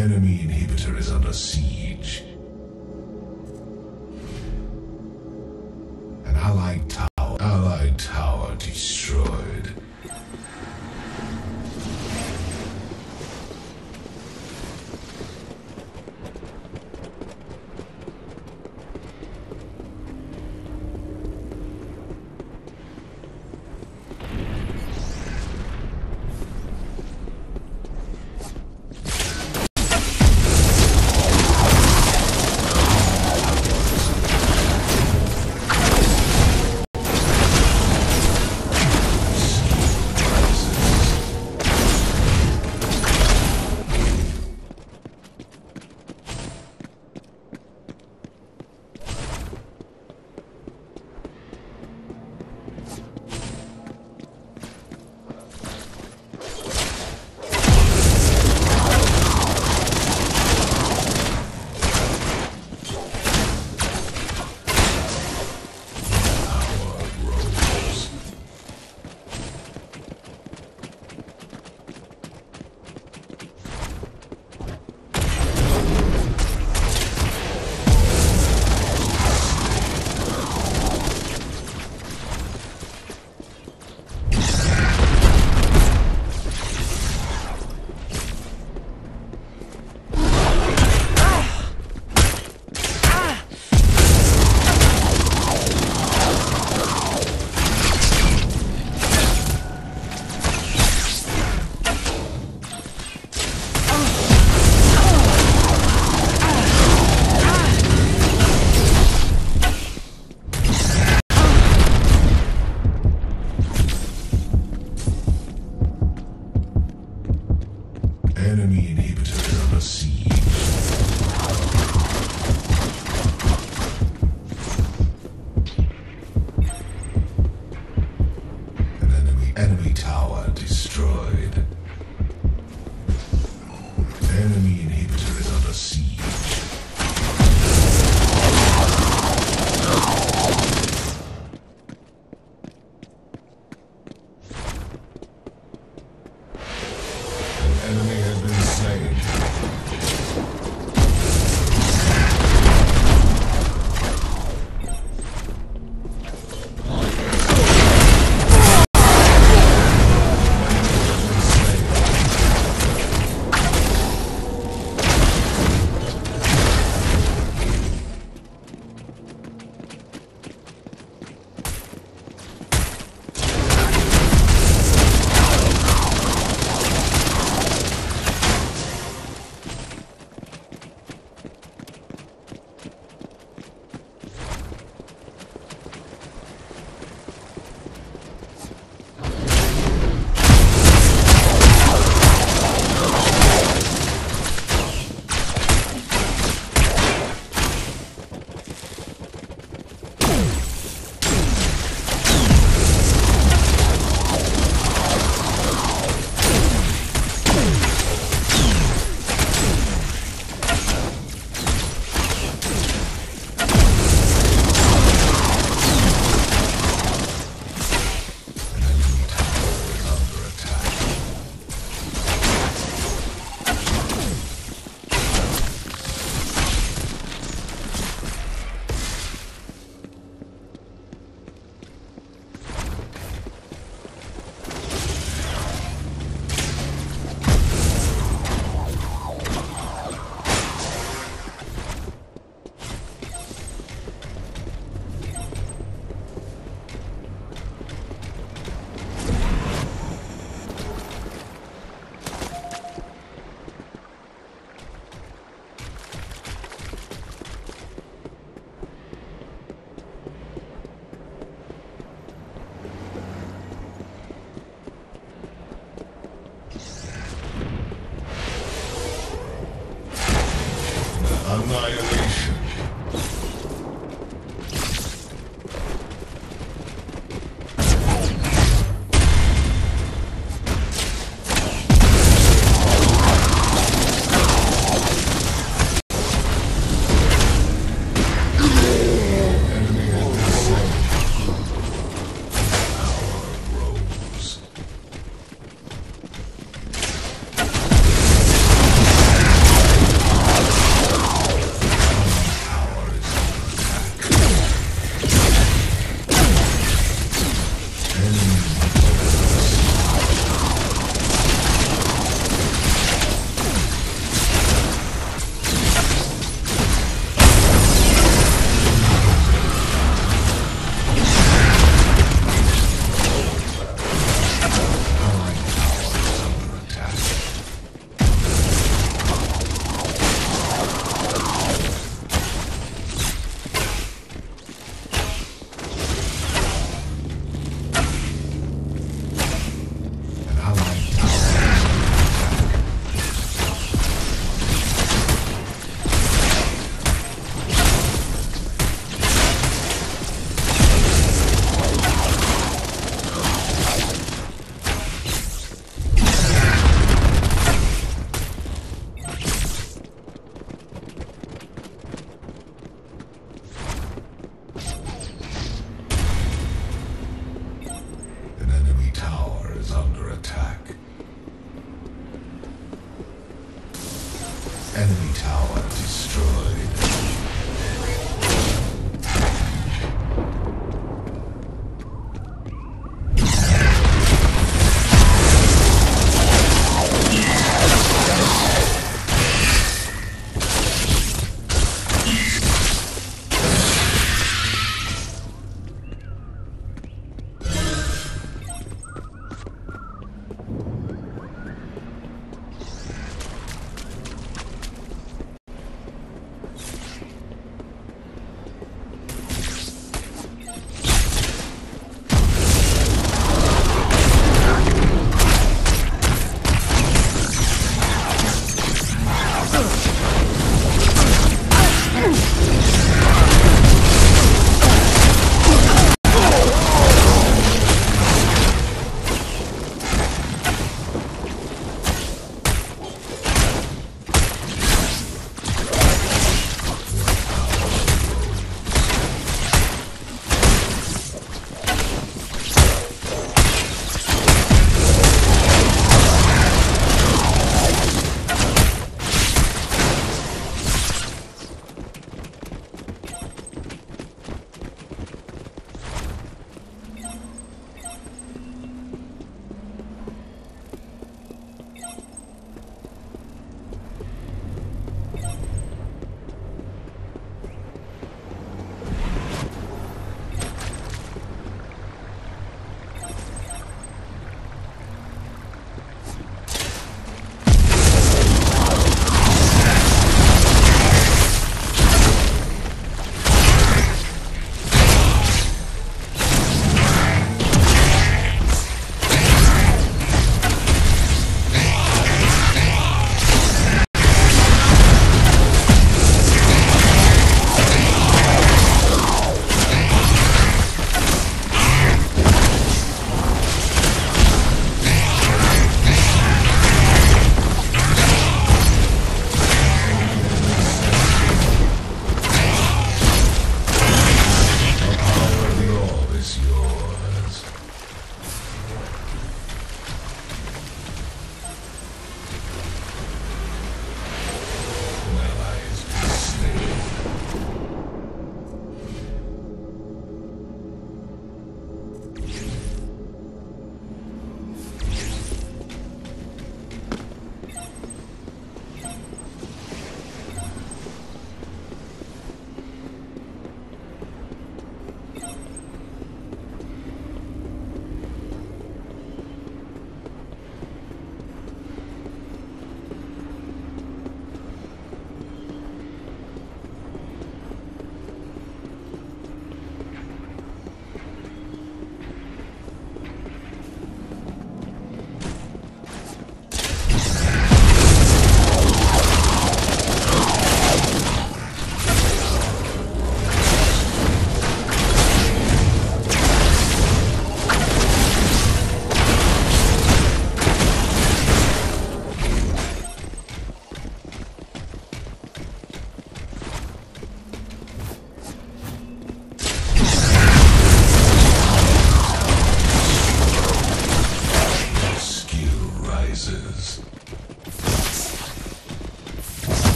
Enemy inhibitor is under siege. Enemy